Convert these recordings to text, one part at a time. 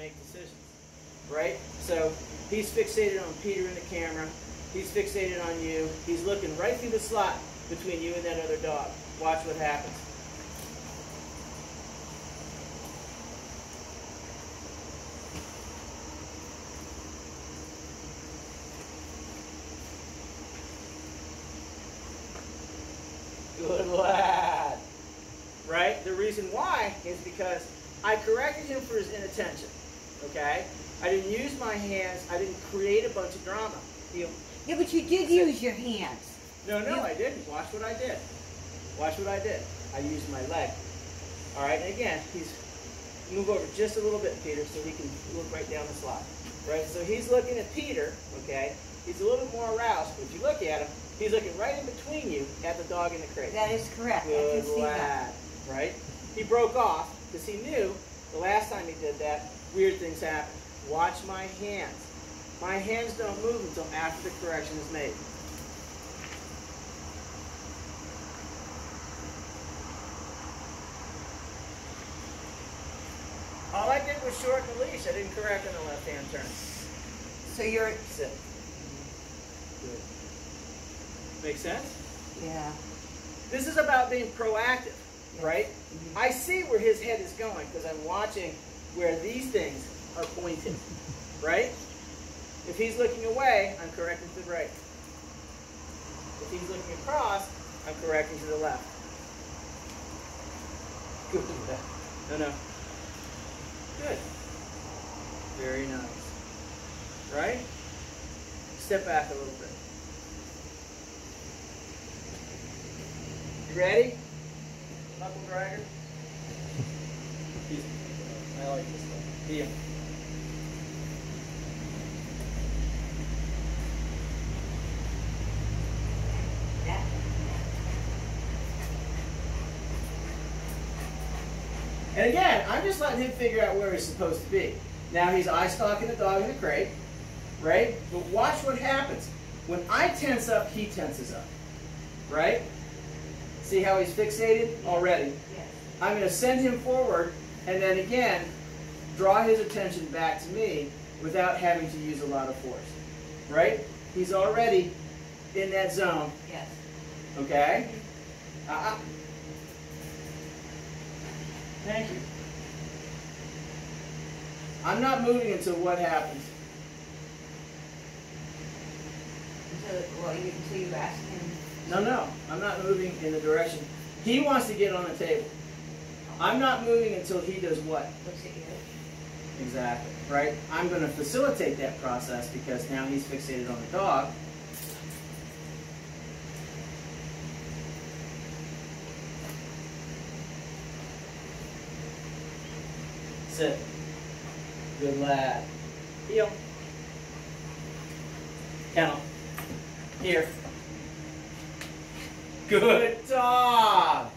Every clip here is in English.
make decisions, right? So he's fixated on Peter in the camera. He's fixated on you. He's looking right through the slot between you and that other dog. Watch what happens. Good lad. Right? The reason why is because I corrected him for his inattention. Okay? I didn't use my hands. I didn't create a bunch of drama. You, Yeah, but you did use your hands. no, no, You- I didn't. Watch what I did. Watch what I did. I used my leg. All right, and again, he's move over just a little bit, Peter, so he can look right down the slot. Right, so he's looking at Peter. Okay, he's a little bit more aroused. But you look at him, he's looking right in between you at the dog in the crate. That is correct. I Good can see that. lad. Right? He broke off because he knew the last time he did that, weird things happen. Watch my hands. My hands don't move until after the correction is made. All I did was shorten the leash. I didn't correct on the left-hand turn. So you're, Sit. Good. Make sense? yeah. This is about being proactive, right? Mhm. I see where his head is going because I'm watching where these things are pointed, right? If he's looking away, I'm correcting to the right. If he's looking across, I'm correcting to the left. Good. No, no. Good. Very nice. Right? Step back a little bit. You ready? Knuckle dragger? I like this one. Heel. And again, I'm just letting him figure out where he's supposed to be. Now he's eye stalking the dog in the crate, right? But watch what happens. When I tense up, he tenses up, right? See how he's fixated already? I'm going to send him forward, and then again, draw his attention back to me without having to use a lot of force, right? He's already in that zone, Yes. okay? Uh-uh. Thank you. I'm not moving until what happens. Until, well, you, until you ask him. No, no, I'm not moving in the direction. He wants to get on the table. I'm not moving until he does what? Looks at you. Exactly. Right? I'm going to facilitate that process because now he's fixated on the dog. Sit. Good lad. Heel. Kennel. Here. Good dog.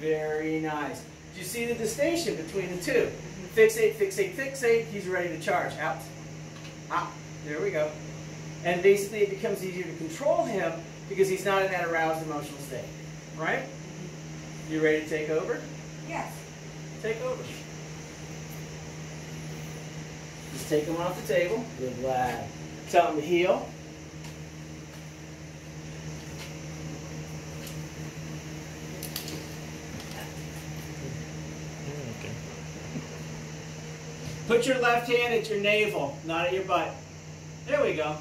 Very nice. Do you see the distinction between the two? Fixate, fixate, fixate. He's ready to charge. Out. Out. There we go. And basically it becomes easier to control him because he's not in that aroused emotional state. Right? You ready to take over? Yes. Take over. Just take him off the table. Good lad. Tell him to heel. Put your left hand at your navel, not at your butt. There we go.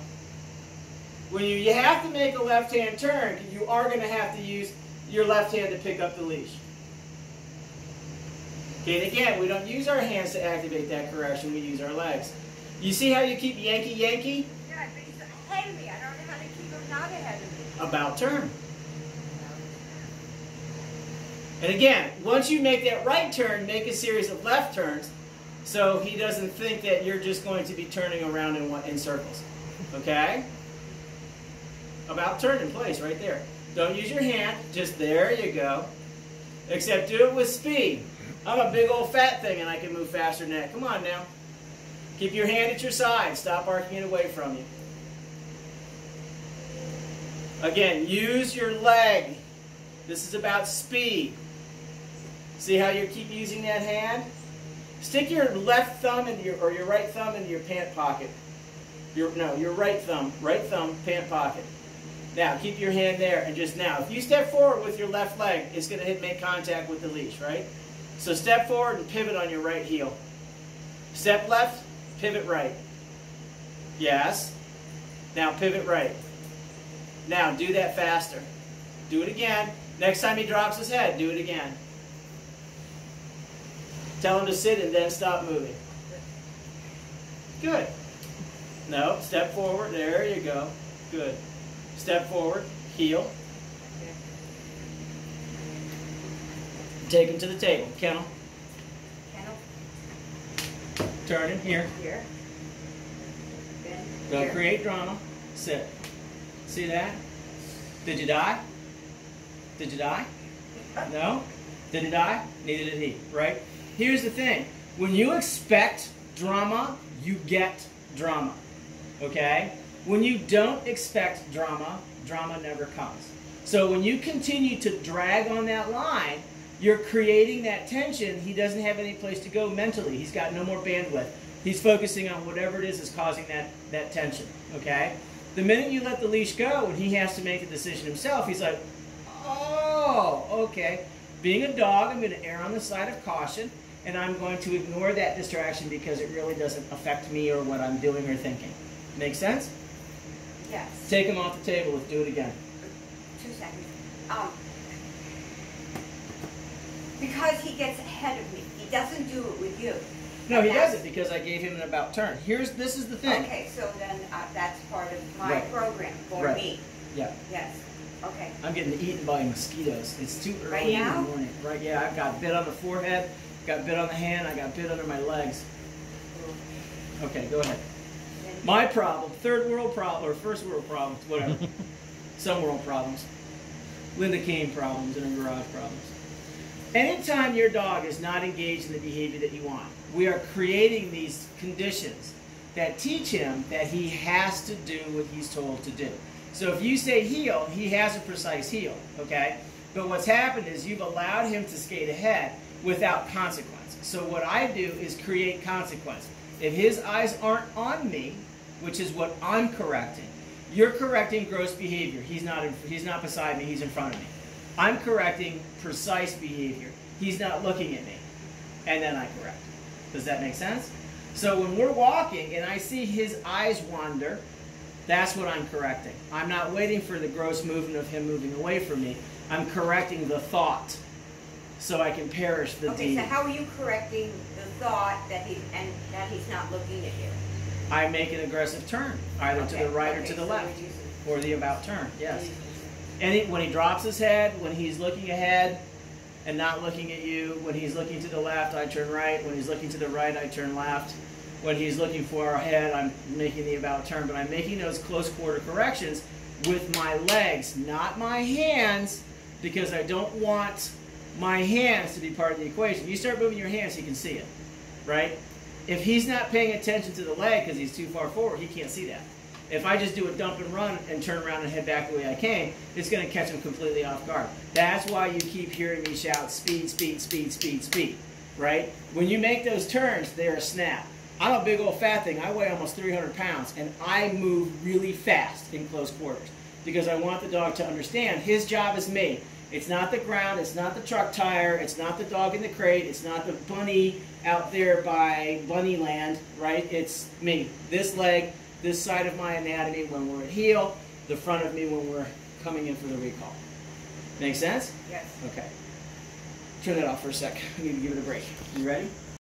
When you, you have to make a left hand turn, you are going to have to use your left hand to pick up the leash. Okay, and again, we don't use our hands to activate that correction, we use our legs. You see how you keep Yankee Yankee? Yeah, but he's ahead of me. I don't know how to keep him not ahead of me. About turn. And again, once you make that right turn, make a series of left turns so he doesn't think that you're just going to be turning around in, in circles. Okay? About turn in place right there. Don't use your hand, just there you go. Except do it with speed. I'm a big old fat thing and I can move faster than that. Come on now. Keep your hand at your side. Stop arcing it away from you. Again, use your leg. This is about speed. See how you keep using that hand? Stick your left thumb into your or your right thumb into your pant pocket. Your no, your right thumb, right thumb, pant pocket. Now keep your hand there and just now. If you step forward with your left leg, it's going to hit make contact with the leash, right? So step forward and pivot on your right heel. Step left, pivot right. Yes. Now pivot right. Now do that faster. Do it again. Next time he drops his head, do it again. Tell him to sit and then stop moving. Good. No, step forward. There you go. Good. Step forward. Heel. Take him to the table. Kennel. Kennel, Turn him here. here. Don't here. create drama. Sit. See that? Did you die? Did you die? No? Didn't die? Neither did he, right? Here's the thing. When you expect drama, you get drama. Okay? When you don't expect drama, drama never comes. So when you continue to drag on that line, you're creating that tension. He doesn't have any place to go mentally. He's got no more bandwidth. He's focusing on whatever it is that's causing that, that tension. Okay? The minute you let the leash go and he has to make a decision himself, he's like, oh, okay. Being a dog, I'm going to err on the side of caution and I'm going to ignore that distraction because it really doesn't affect me or what I'm doing or thinking. Make sense? Yes. Take him off the table. Let's do it again. Two seconds. Um, because he gets ahead of me. He doesn't do it with you. No, he doesn't because I gave him an about turn. Here's this is the thing. Okay, so then uh, that's part of my Right. program for Right. me. Yeah. Yes. Okay. I'm getting eaten by mosquitoes. It's too early Right in the morning. Right? Yeah, I've got bit on the forehead, got bit on the hand, I got bit under my legs. Okay, go ahead. My problem, third world problem or first world problems, whatever. Some world problems. Linda Kaim problems and her garage problems. Anytime your dog is not engaged in the behavior that you want, we are creating these conditions that teach him that he has to do what he's told to do. So if you say heel, he has a precise heel, okay? But what's happened is you've allowed him to skate ahead without consequence. So what I do is create consequence. If his eyes aren't on me, which is what I'm correcting, you're correcting gross behavior. He's not in, he's not beside me, he's in front of me. I'm correcting precise behavior. He's not looking at me. And then I correct. Does that make sense? So when we're walking and I see his eyes wander, that's what I'm correcting. I'm not waiting for the gross movement of him moving away from me. I'm correcting the thought so I can perish the Okay, deed. so how are you correcting the thought that he and that he's not looking at you? I make an aggressive turn, either to the right or to the so left, or the about turn. Yes. Mm-hmm. And he, when he drops his head, when he's looking ahead and not looking at you, when he's looking to the left, I turn right. When he's looking to the right, I turn left. When he's looking for our head, I'm making the about turn. But I'm making those close quarter corrections with my legs, not my hands, because I don't want my hands to be part of the equation. You start moving your hands, he can see it, right? If he's not paying attention to the leg because he's too far forward, he can't see that. If I just do a dump and run and turn around and head back the way I came, it's going to catch him completely off guard. That's why you keep hearing me shout speed, speed, speed, speed, speed, right? When you make those turns, they're a snap. I'm a big old fat thing. I weigh almost 300 pounds, and I move really fast in close quarters because I want the dog to understand his job is me. It's not the ground, it's not the truck tire, it's not the dog in the crate, it's not the bunny out there by bunny land, right? It's me. This leg, this side of my anatomy when we're at heel, the front of me when we're coming in for the recall. Make sense? Yes. Okay. Turn that off for a sec. I need to give it a break. You ready?